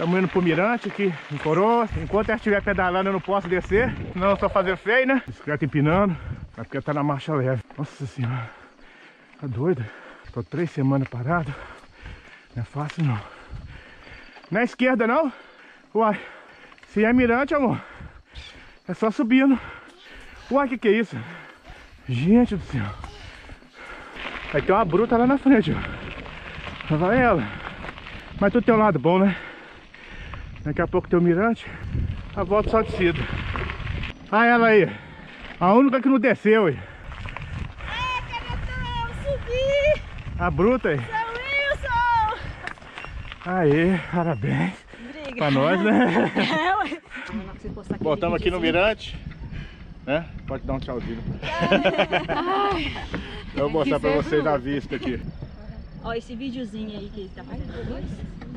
Estamos indo pro mirante aqui em Coroa. Enquanto ela estiver pedalando, eu não posso descer. Eu só fazer feio, né? Bicicleta empinando. É porque tá na marcha leve. Nossa senhora. Tá doido? Tô três semanas parado. Não é fácil não. Na esquerda não? Uai. Se é mirante, amor. É só subindo. Uai, que que é isso? Gente do céu. Aí tem uma bruta lá na frente, ó. Lá vai ela. Mas tudo tem um lado bom, né? Daqui a pouco tem o mirante. A volta só descida. Ah, ela aí. A única que não desceu, aí. A bruta aí. Seu Wilson! Aê, parabéns. Obrigada. Pra nós, né? É, ué. Aqui no mirante. Né? Pode dar um tchauzinho. Eu vou mostrar pra vocês a vista aqui. Ó, esse videozinho aí que ele tá fazendo.